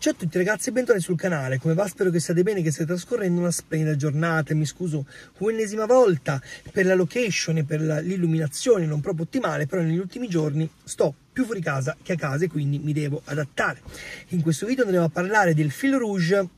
Ciao a tutti ragazzi e bentornati sul canale, come va? Spero che stiate bene, che state trascorrendo una splendida giornata, mi scuso un'ennesima volta per la location e per l'illuminazione non proprio ottimale, però negli ultimi giorni sto più fuori casa che a casa e quindi mi devo adattare. In questo video andremo a parlare del fil rouge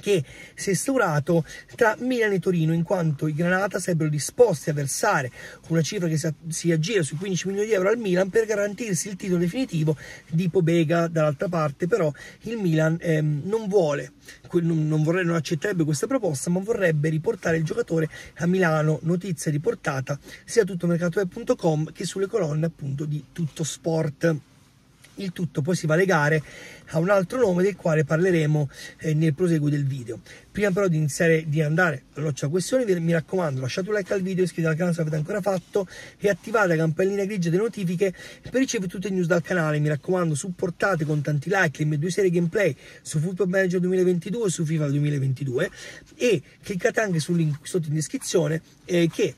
che si è instaurato tra Milan e Torino in quanto i Granata sarebbero disposti a versare una cifra che si aggira sui 15 milioni di euro al Milan per garantirsi il titolo definitivo di Pobega. Dall'altra parte però il Milan ehm, non vuole non, vorrebbe, non accetterebbe questa proposta ma vorrebbe riportare il giocatore a Milano. Notizia riportata sia tuttomercatoweb.com che sulle colonne appunto di Tutto Sport il tutto poi si va a legare a un altro nome del quale parleremo eh, nel proseguo del video. Prima però di iniziare di andare all'occia questione, mi raccomando lasciate un like al video, iscrivetevi al canale se l'avete ancora fatto e attivate la campellina grigia delle notifiche per ricevere tutte le news dal canale. Mi raccomando, supportate con tanti like le mie due serie gameplay su Football Manager 2022 e su FIFA 2022 e cliccate anche sul link sotto in descrizione eh, che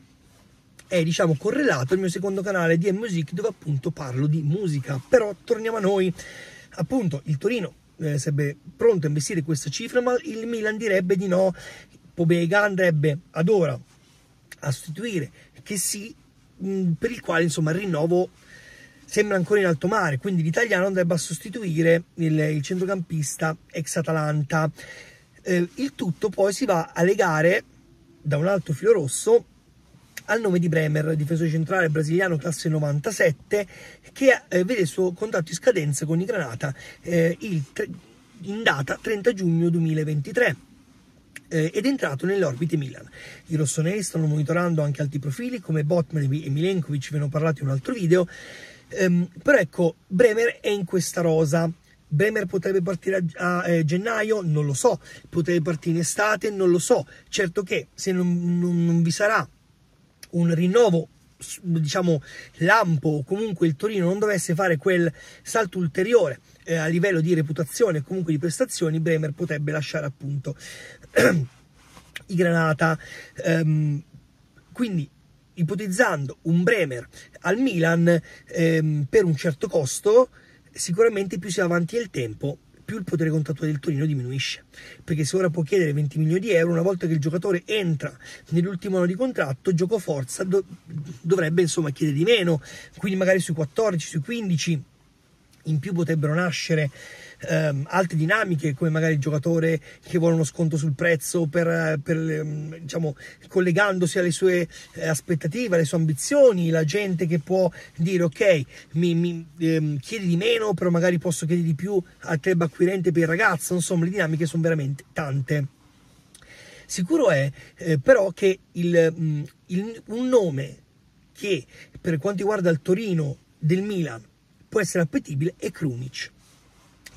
è diciamo correlato al mio secondo canale di Music dove appunto parlo di musica. Però torniamo a noi. Appunto il Torino eh, sarebbe pronto a investire questa cifra ma il Milan direbbe di no. Pobega andrebbe ad ora a sostituire che sì mh, per il quale insomma il rinnovo sembra ancora in alto mare. Quindi l'italiano andrebbe a sostituire il, il centrocampista ex Atalanta eh, il tutto poi si va a legare da un alto filo rosso al nome di Bremer, difensore centrale brasiliano classe 97, che eh, vede il suo contratto in scadenza con i Granata eh, in data 30 giugno 2023 eh, ed è entrato nelle orbite Milan. I rossoneri stanno monitorando anche altri profili come Botman e Milenkovic, ve ne ho parlato in un altro video, ehm, però ecco, Bremer è in questa rosa. Bremer potrebbe partire a, a eh, gennaio? Non lo so. Potrebbe partire in estate? Non lo so. Certo che se non, non, non vi sarà un rinnovo diciamo lampo o comunque il Torino non dovesse fare quel salto ulteriore eh, a livello di reputazione e comunque di prestazioni Bremer potrebbe lasciare appunto i Granata. Ehm, quindi ipotizzando un Bremer al Milan ehm, per un certo costo sicuramente più si va avanti nel tempo più il potere contrattuale del Torino diminuisce. Perché se ora può chiedere 20 milioni di euro, una volta che il giocatore entra nell'ultimo anno di contratto, gioco forza do- dovrebbe insomma chiedere di meno, quindi magari sui 14, sui 15 in più potrebbero nascere ehm, altre dinamiche come magari il giocatore che vuole uno sconto sul prezzo per, per ehm, diciamo collegandosi alle sue eh, aspettative alle sue ambizioni la gente che può dire ok mi, mi ehm, chiedi di meno però magari posso chiedere di più al club acquirente per il ragazzo insomma le dinamiche sono veramente tante sicuro è eh, però che il, mm, il, un nome che per quanto riguarda il Torino del Milan può essere appetibile è Krunic.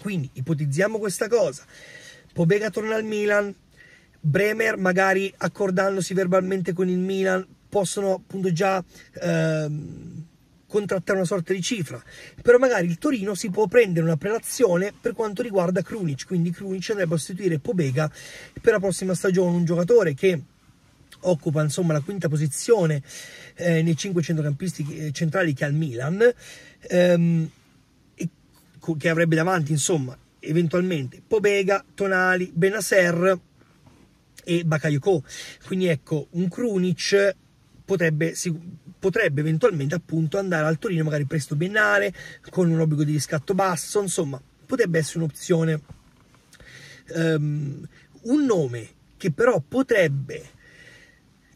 Quindi ipotizziamo questa cosa. Pobega torna al Milan, Bremer magari accordandosi verbalmente con il Milan possono appunto già ehm, contrattare una sorta di cifra, però magari il Torino si può prendere una prelazione per quanto riguarda Krunic, quindi Krunic andrebbe a sostituire Pobega per la prossima stagione, un giocatore che occupa insomma la quinta posizione eh, nei cinque centrocampisti eh, centrali che ha il Milan. Ehm, che avrebbe davanti insomma eventualmente Pobega, Tonali, Benasser e Bakayoko. Quindi ecco un Krunic potrebbe, potrebbe eventualmente appunto andare al Torino magari presto biennale con un obbligo di riscatto basso insomma potrebbe essere un'opzione. Um, un nome che però potrebbe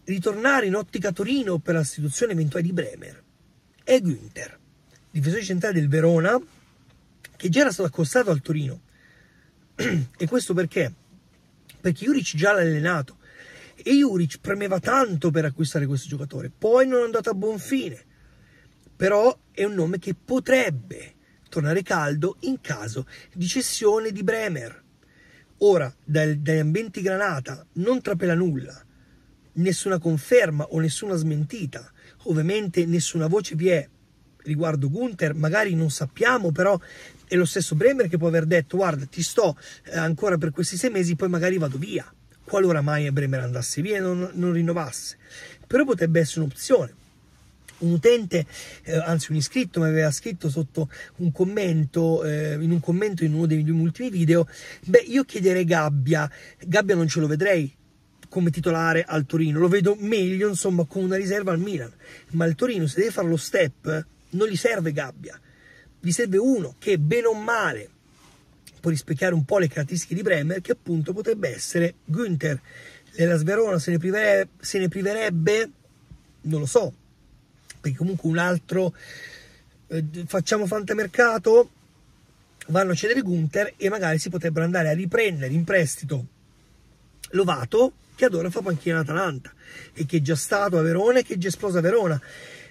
ritornare in ottica Torino per la sostituzione eventuale di Bremer è Günther, difensore centrale del Verona, che già era stato accostato al Torino. e questo perché? Perché Juric già l'ha allenato e Juric premeva tanto per acquistare questo giocatore, poi non è andato a buon fine. Però è un nome che potrebbe tornare caldo in caso di cessione di Bremer. Ora, dagli ambienti Granata non trapela nulla, nessuna conferma o nessuna smentita. Ovviamente nessuna voce vi è riguardo Gunther, magari non sappiamo, però è lo stesso Bremer che può aver detto guarda ti sto eh, ancora per questi sei mesi, poi magari vado via, qualora mai Bremer andasse via e non, non rinnovasse. Però potrebbe essere un'opzione. un utente, eh, anzi un iscritto mi aveva scritto sotto un commento, eh, in un commento in uno dei miei ultimi video, beh io chiederei Gabbia, Gabbia non ce lo vedrei come titolare al Torino, lo vedo meglio insomma con una riserva al Milan, ma il Torino se deve fare lo step non gli serve Gabbia, gli serve uno che bene o male può rispecchiare un po' le caratteristiche di Bremer che appunto potrebbe essere Günther, l'Elas Verona se ne, priverebbe, se ne priverebbe non lo so, perché comunque un altro eh, facciamo fantamercato vanno a cedere Gunther e magari si potrebbero andare a riprendere in prestito Lovato che ad ora fa panchina all'Atalanta e che è già stato a Verona e che è già esploso a Verona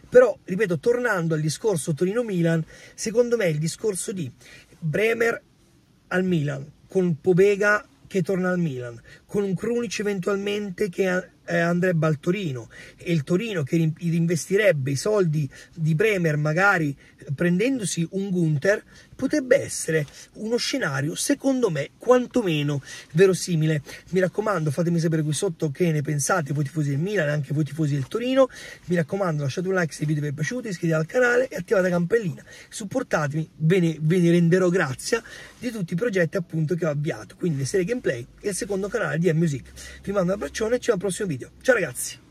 però ripeto tornando al discorso Torino-Milan secondo me il discorso di Bremer al Milan con Pobega che torna al Milan con un Krunic eventualmente che eh, andrebbe al Torino e il Torino che investirebbe i soldi di Bremer magari prendendosi un Gunther potrebbe essere uno scenario secondo me quantomeno verosimile. Mi raccomando fatemi sapere qui sotto che ne pensate voi tifosi del Milan e anche voi tifosi del Torino. Mi raccomando lasciate un like se il video vi è piaciuto iscrivetevi al canale e attivate la campellina supportatemi ve ne, ve ne renderò grazia di tutti i progetti appunto che ho avviato. Quindi le serie gameplay e il secondo canale di M-Music vi mando un abbraccione e ci vediamo al prossimo video. Ciao ragazzi!